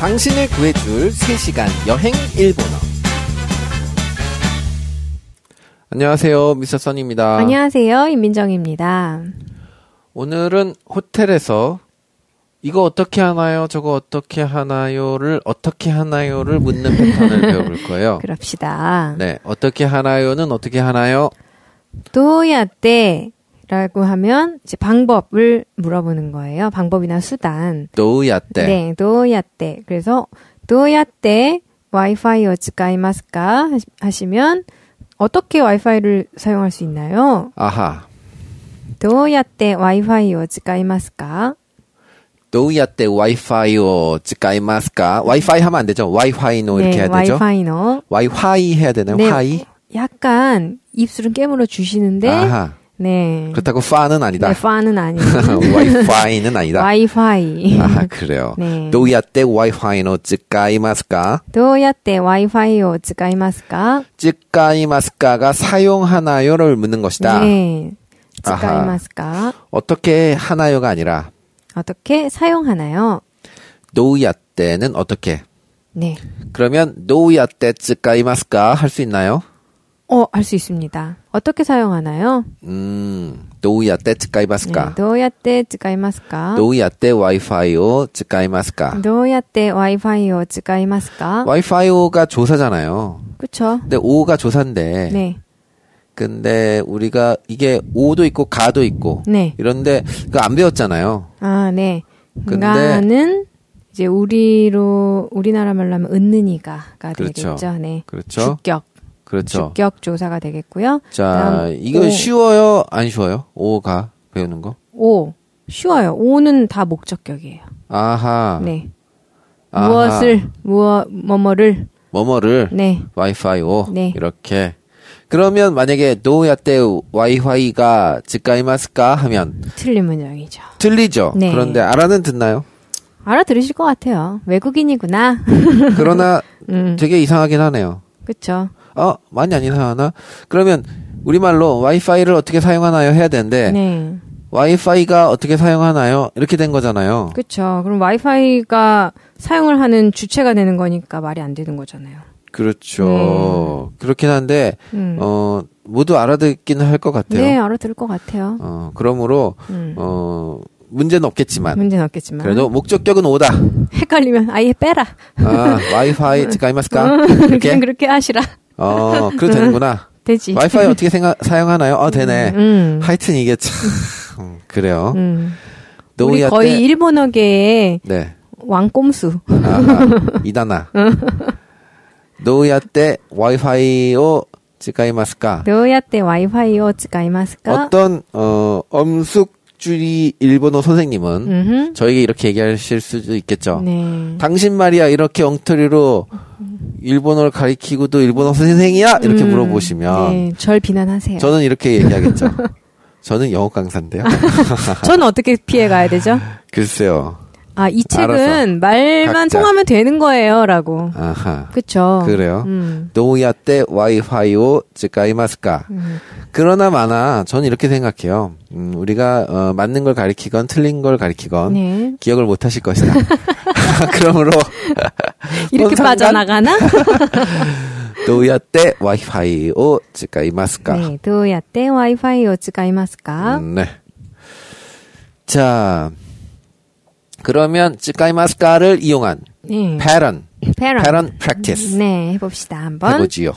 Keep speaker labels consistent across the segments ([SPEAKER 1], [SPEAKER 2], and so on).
[SPEAKER 1] 당신을 구해줄 3시간 여행 일본어. 안녕하세요. 미스터 선입니다.
[SPEAKER 2] 안녕하세요. 임민정입니다.
[SPEAKER 1] 오늘은 호텔에서 이거 어떻게 하나요? 저거 어떻게 하나요?를 어떻게 하나요?를 묻는 패턴을 배워볼 거예요.
[SPEAKER 2] 그럽시다.
[SPEAKER 1] 네, 어떻게 하나요는 어떻게 하나요?
[SPEAKER 2] 도야때 라고 하면 이제 방법을 물어보는 거예요. 방법이나 수단.
[SPEAKER 1] 도야때.
[SPEAKER 2] 네, 도야때. 그래서 도야때 와이파이 어츠까이마스까 하시면 어떻게 와이파이를 사용할 수 있나요?
[SPEAKER 1] 아하.
[SPEAKER 2] 도야때 와이파이 어츠까이마스까?
[SPEAKER 1] 도야때 와이파이오 찌까이마스까? 와이파이 하면 안 되죠? 와이파이노 이렇게
[SPEAKER 2] 네,
[SPEAKER 1] 해야 되죠?
[SPEAKER 2] 와이파이노.
[SPEAKER 1] 와이파이 해야 되나요?
[SPEAKER 2] 네.
[SPEAKER 1] 화이?
[SPEAKER 2] 약간 입술은 깨물어 주시는데
[SPEAKER 1] 아하.
[SPEAKER 2] 네.
[SPEAKER 1] 그렇다고 파는 아니다.
[SPEAKER 2] 네, 파는 아니고
[SPEAKER 1] 와이파이는 아니다.
[SPEAKER 2] 와이파이.
[SPEAKER 1] 아, 그래요.
[SPEAKER 2] 네.
[SPEAKER 1] 도야때 와이파이노 찌까이마스까?
[SPEAKER 2] どうやって Wi-Fi を使いますか
[SPEAKER 1] 찌까이마스까가 사용하나요를 묻는 것이다.
[SPEAKER 2] 네.
[SPEAKER 1] 아하.
[SPEAKER 2] 使いますか
[SPEAKER 1] 어떻게 하나요가 아니라
[SPEAKER 2] 어떻게 사용하나요?
[SPEAKER 1] 도야때는 어떻게?
[SPEAKER 2] 네.
[SPEAKER 1] 그러면 도야때 찌까이마스까 할 수 있나요?
[SPEAKER 2] 어, 할 수 있습니다. 어떻게 사용하나요?
[SPEAKER 1] 음, 도우야떼 쯔까이마스까?
[SPEAKER 2] 네, 도우야떼 쯔까이마스까?
[SPEAKER 1] 도우야떼 와이파이오 쯔까이마스까?
[SPEAKER 2] 도우야떼 와이파이오 쯔까이마스까?
[SPEAKER 1] 와이파이오가 조사잖아요.
[SPEAKER 2] 그쵸.
[SPEAKER 1] 근데 오가 조사인데.
[SPEAKER 2] 네.
[SPEAKER 1] 근데 우리가 이게 오도 있고 가도 있고.
[SPEAKER 2] 네.
[SPEAKER 1] 이런데 이거 안 배웠잖아요.
[SPEAKER 2] 아, 네.
[SPEAKER 1] 근데
[SPEAKER 2] 가는 이제 우리로 우리나라 말로 하면 은는이가가
[SPEAKER 1] 그렇죠.
[SPEAKER 2] 되겠죠. 네.
[SPEAKER 1] 그렇죠.
[SPEAKER 2] 주격.
[SPEAKER 1] 그렇죠.
[SPEAKER 2] 주격 조사가 되겠고요.
[SPEAKER 1] 자, 이거
[SPEAKER 2] 오.
[SPEAKER 1] 쉬워요? 안 쉬워요? 오가 배우는 거?
[SPEAKER 2] 오. 쉬워요. 오는 다 목적격이에요.
[SPEAKER 1] 아하.
[SPEAKER 2] 네.
[SPEAKER 1] 아하.
[SPEAKER 2] 무엇을 무엇 뭐뭐를
[SPEAKER 1] 뭐뭐를
[SPEAKER 2] 네.
[SPEAKER 1] 와이파이 오
[SPEAKER 2] 네.
[SPEAKER 1] 이렇게. 그러면 만약에 도야때 와이파이가 직가이마스까 하면
[SPEAKER 2] 틀린 문장이죠.
[SPEAKER 1] 틀리죠.
[SPEAKER 2] 네.
[SPEAKER 1] 그런데 알아는 듣나요?
[SPEAKER 2] 알아들으실 것 같아요. 외국인이구나.
[SPEAKER 1] 그러나
[SPEAKER 2] 음.
[SPEAKER 1] 되게 이상하긴 하네요.
[SPEAKER 2] 그쵸.
[SPEAKER 1] 어, 많이 안 이상하나? 그러면 우리말로 와이파이를 어떻게 사용하나요? 해야 되는데
[SPEAKER 2] 네.
[SPEAKER 1] 와이파이가 어떻게 사용하나요? 이렇게 된 거잖아요.
[SPEAKER 2] 그쵸. 그럼 와이파이가 사용을 하는 주체가 되는 거니까 말이 안 되는 거잖아요.
[SPEAKER 1] 그렇죠. 그렇긴 한데
[SPEAKER 2] 음.
[SPEAKER 1] 어 모두 알아듣기는 할 것 같아요.
[SPEAKER 2] 네, 알아들을 것 같아요.
[SPEAKER 1] 어 그러므로
[SPEAKER 2] 음.
[SPEAKER 1] 어 문제는 없겠지만
[SPEAKER 2] 문제는 없겠지만.
[SPEAKER 1] 그래도 목적격은 오다.
[SPEAKER 2] 헷갈리면 아예 빼라.
[SPEAKER 1] 아 와이파이 직가이마스까
[SPEAKER 2] 그냥
[SPEAKER 1] 이렇게
[SPEAKER 2] 그렇게 하시라.
[SPEAKER 1] 어 그래도 되는구나.
[SPEAKER 2] 되지.
[SPEAKER 1] 와이파이 어떻게 생각 사용하나요? 어 되네.
[SPEAKER 2] 음.
[SPEAKER 1] 하여튼 이게 참 음, 그래요.
[SPEAKER 2] 음. 우리
[SPEAKER 1] 노이아
[SPEAKER 2] 거의
[SPEAKER 1] 때
[SPEAKER 2] 일본어계의
[SPEAKER 1] 네.
[SPEAKER 2] 왕꼼수.
[SPEAKER 1] 아하, 이다나. 노야 때 와이파이を使いますか?
[SPEAKER 2] どうやって Wi-Fi を使いますか
[SPEAKER 1] 어떤 어 엄숙 밧줄이 일본어 선생님은
[SPEAKER 2] 음흠.
[SPEAKER 1] 저에게 이렇게 얘기하실 수도 있겠죠.
[SPEAKER 2] 네.
[SPEAKER 1] 당신 말이야 이렇게 엉터리로 일본어를 가리키고도 일본어 선생이야 이렇게
[SPEAKER 2] 음.
[SPEAKER 1] 물어보시면
[SPEAKER 2] 네. 절 비난하세요.
[SPEAKER 1] 저는 이렇게 얘기하겠죠. 저는 영어 강사인데요.
[SPEAKER 2] 저는 어떻게 피해 가야 되죠?
[SPEAKER 1] 글쎄요.
[SPEAKER 2] 아, 이 책은 말만
[SPEAKER 1] 각자.
[SPEAKER 2] 통하면 되는 거예요. 라고.
[SPEAKER 1] 아하.
[SPEAKER 2] 그쵸.
[SPEAKER 1] 그래요.
[SPEAKER 2] 음.
[SPEAKER 1] 동야 때 와이파이오 즉 가이마스까.
[SPEAKER 2] 음.
[SPEAKER 1] 그러나 마나 저는 이렇게 생각해요. 음, 우리가 어, 맞는 걸 가리키건 틀린 걸 가리키건
[SPEAKER 2] 네.
[SPEAKER 1] 기억을 못 하실 것이다. 그러므로
[SPEAKER 2] 이렇게
[SPEAKER 1] 상관?
[SPEAKER 2] 빠져나가나?
[SPEAKER 1] 도야 때 와이파이を使いますか?
[SPEAKER 2] 네. どうやって Wi-Fi を使いますか
[SPEAKER 1] 음, 네. 자, 그러면 使いますか를 이용한
[SPEAKER 2] 네.
[SPEAKER 1] pattern,
[SPEAKER 2] 패런.
[SPEAKER 1] pattern practice
[SPEAKER 2] 네, 해봅시다, 한번.
[SPEAKER 1] 해보지요.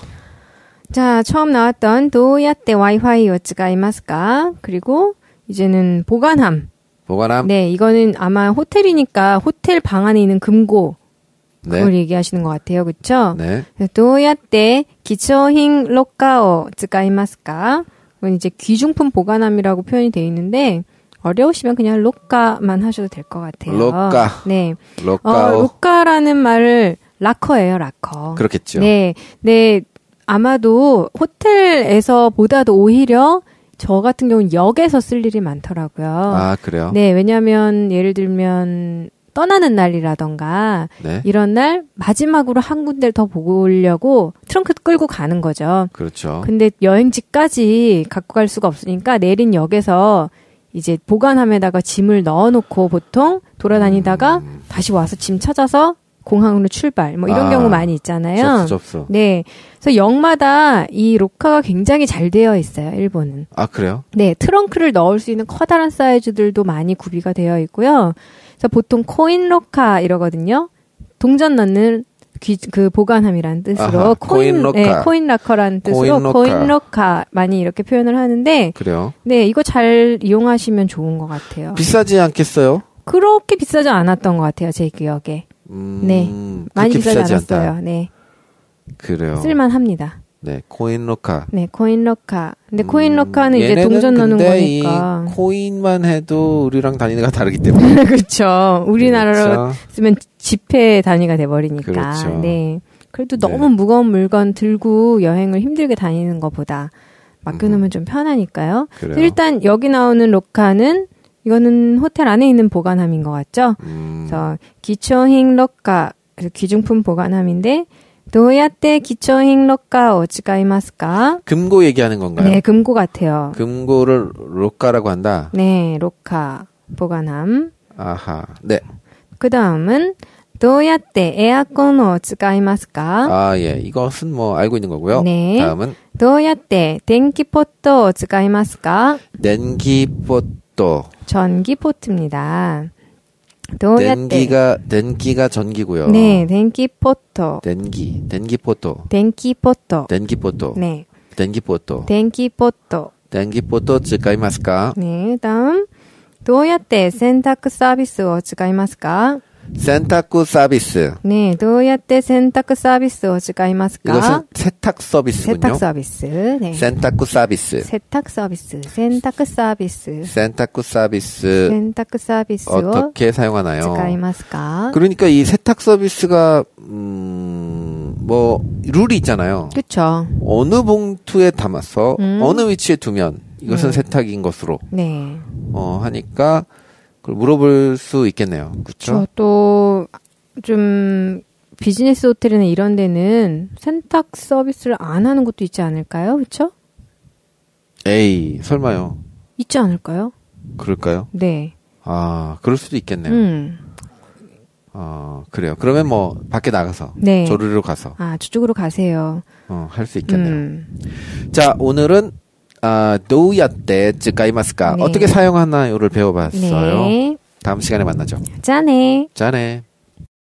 [SPEAKER 2] 자, 처음 나왔던 도야떼 와이파이 요츠가 이마스까 그리고 이제는 보관함.
[SPEAKER 1] 보관함?
[SPEAKER 2] 네, 이거는 아마 호텔이니까 호텔 방 안에 있는 금고.
[SPEAKER 1] 네.
[SPEAKER 2] 그걸 얘기하시는 것 같아요. 그쵸?
[SPEAKER 1] 네.
[SPEAKER 2] どうやって貴重品ロッカーを使いますか 이건 이제 귀중품 보관함이라고 표현이 되어 있는데, 어려우시면 그냥 로카만 하셔도 될 것 같아요.
[SPEAKER 1] 로카.
[SPEAKER 2] 네.
[SPEAKER 1] 로카. 어,
[SPEAKER 2] 로카라는 말을 라커예요, 라커.
[SPEAKER 1] 그렇겠죠.
[SPEAKER 2] 네. 네. 아마도 호텔에서 보다도 오히려 저 같은 경우는 역에서 쓸 일이 많더라고요.
[SPEAKER 1] 아, 그래요?
[SPEAKER 2] 네, 왜냐하면 예를 들면 떠나는 날이라던가
[SPEAKER 1] 네.
[SPEAKER 2] 이런 날 마지막으로 한 군데를 더 보려고 트렁크 끌고 가는 거죠.
[SPEAKER 1] 그렇죠.
[SPEAKER 2] 근데 여행지까지 갖고 갈 수가 없으니까 내린 역에서 이제 보관함에다가 짐을 넣어놓고 보통 돌아다니다가
[SPEAKER 1] 음.
[SPEAKER 2] 다시 와서 짐 찾아서 공항으로 출발 뭐 이런
[SPEAKER 1] 아,
[SPEAKER 2] 경우 많이 있잖아요.
[SPEAKER 1] 접수 접수.
[SPEAKER 2] 네. 그래서 역마다 이 로카가 굉장히 잘 되어 있어요. 일본은.
[SPEAKER 1] 아 그래요?
[SPEAKER 2] 네, 트렁크를 넣을 수 있는 커다란 사이즈들도 많이 구비가 되어 있고요. 그래서 보통 コインロッカー 이러거든요. 동전 넣는 귀, 그 보관함이라는 뜻으로
[SPEAKER 1] 아하,
[SPEAKER 2] コイ
[SPEAKER 1] ン, コインロッカー.
[SPEAKER 2] 네, 코인 라커라는 뜻으로
[SPEAKER 1] コインロ
[SPEAKER 2] ッカー. コインロッカー 많이 이렇게 표현을 하는데
[SPEAKER 1] 그래요.
[SPEAKER 2] 네, 이거 잘 이용하시면 좋은 것 같아요.
[SPEAKER 1] 비싸지 않겠어요?
[SPEAKER 2] 그렇게 비싸지 않았던 것 같아요, 제 기억에.
[SPEAKER 1] 음,
[SPEAKER 2] 네. 많이 비싸지 않았어요. 네.
[SPEAKER 1] 그래요.
[SPEAKER 2] 쓸만합니다.
[SPEAKER 1] 네, 코인 로카.
[SPEAKER 2] 네, 코인 로카. 근데
[SPEAKER 1] 음,
[SPEAKER 2] 코인 로카는 이제 동전 넣는 거니까.
[SPEAKER 1] 이 코인만 해도 우리랑 단위가 다르기 때문에.
[SPEAKER 2] 그렇죠. 우리나라로
[SPEAKER 1] 그렇죠.
[SPEAKER 2] 쓰면 지폐 단위가 돼 버리니까.
[SPEAKER 1] 그렇죠.
[SPEAKER 2] 네. 그래도
[SPEAKER 1] 네.
[SPEAKER 2] 너무 무거운 물건 들고 여행을 힘들게 다니는 것보다 맡겨놓으면 좀 편하니까요.
[SPEAKER 1] 음. 그래요.
[SPEAKER 2] 일단 여기 나오는 로카는 이거는 호텔 안에 있는 보관함인 것 같죠?
[SPEAKER 1] 음.
[SPEAKER 2] 그래서 기초행 럭가 귀중품 보관함인데 도야떼 기초행 럭가 어찌가이마스까?
[SPEAKER 1] 금고 얘기하는 건가요?
[SPEAKER 2] 네, 금고 같아요.
[SPEAKER 1] 금고를 럭가라고 한다.
[SPEAKER 2] 네, 럭가 보관함.
[SPEAKER 1] 아하. 네.
[SPEAKER 2] 그 다음은 도야떼 에어컨 어찌가이마스까?
[SPEAKER 1] 아, 예. 이것은 뭐 알고 있는 거고요.
[SPEAKER 2] 네.
[SPEAKER 1] 다음은
[SPEAKER 2] 도야떼 덴키포트 어찌가이마스까?
[SPEAKER 1] 덴키포트 토.
[SPEAKER 2] 전기 포트입니다. 도야때
[SPEAKER 1] 덴기가 덴기가 전기고요.
[SPEAKER 2] 네,電気ポット.
[SPEAKER 1] 덴기. 덴기포토.
[SPEAKER 2] 電気ポット.
[SPEAKER 1] 덴기포토.
[SPEAKER 2] 네,
[SPEAKER 1] 덴기포토.
[SPEAKER 2] 電気ポット.
[SPEAKER 1] 덴기포토 使いますか?
[SPEAKER 2] 네, 다음 どうやって洗濯サービスを使いますか
[SPEAKER 1] 洗濯 서비스.
[SPEAKER 2] 네, どうやってサービスを使いますか?
[SPEAKER 1] 이것은 세탁 서비스군요.
[SPEAKER 2] 세탁 서비스. 네.
[SPEAKER 1] 센타쿠 서비스.
[SPEAKER 2] 세탁 서비스. 센타쿠 서비스.
[SPEAKER 1] 센타쿠 서비스.
[SPEAKER 2] 센타쿠 서비스.
[SPEAKER 1] 어떻게 사용하나요?
[SPEAKER 2] 使いますか?
[SPEAKER 1] 그러니까 이 세탁 서비스가 음뭐 룰이 있잖아요.
[SPEAKER 2] 그렇죠.
[SPEAKER 1] 어느 봉투에 담아서
[SPEAKER 2] 음.
[SPEAKER 1] 어느 위치에 두면 이것은
[SPEAKER 2] 네.
[SPEAKER 1] 세탁인 것으로
[SPEAKER 2] 네.
[SPEAKER 1] 어 하니까 그걸 물어볼 수 있겠네요. 그렇죠?
[SPEAKER 2] 저도 좀 비즈니스 호텔이나 이런 데는 세탁 서비스를 안 하는 것도 있지 않을까요? 그쵸?
[SPEAKER 1] 에이, 설마요.
[SPEAKER 2] 있지 않을까요?
[SPEAKER 1] 그럴까요?
[SPEAKER 2] 네.
[SPEAKER 1] 아, 그럴 수도 있겠네요.
[SPEAKER 2] 음.
[SPEAKER 1] 어, 그래요. 그러면 뭐 밖에 나가서
[SPEAKER 2] 네.
[SPEAKER 1] 조르르 가서
[SPEAKER 2] 아, 저쪽으로 가세요.
[SPEAKER 1] 어, 할 수 있겠네요.
[SPEAKER 2] 음.
[SPEAKER 1] 자, 오늘은 아, 도우야때 쯔까이마스까
[SPEAKER 2] 네.
[SPEAKER 1] 어떻게 사용하나요를 배워봤어요.
[SPEAKER 2] 네.
[SPEAKER 1] 다음 시간에 만나죠.
[SPEAKER 2] 짠해.
[SPEAKER 1] 짠해.